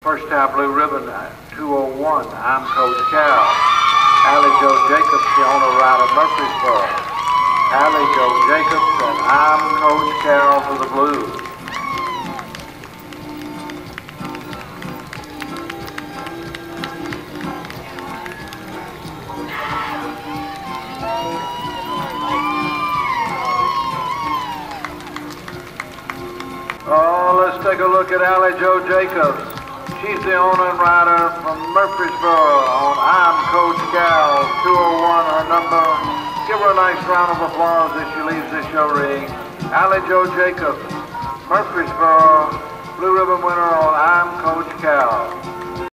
First time blue ribbon, uh, 201. I'm Coach Cal. Allie Joe Jacobs, the owner rider Murfreesboro. Allie Joe Jacobs, and I'm Coach Cal for the Blues. Oh, let's take a look at Allie Joe Jacobs. She's the owner and rider from Murfreesboro on I'm Coach Cal 201 her number. Give her a nice round of applause as she leaves the show ring. Allie Joe Jacobs, Murfreesboro,